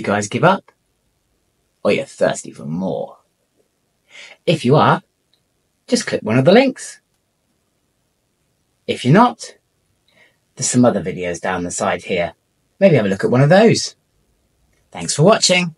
You guys give up? Or you're thirsty for more? If you are, just click one of the links. If you're not, there's some other videos down the side here. Maybe have a look at one of those. Thanks for watching.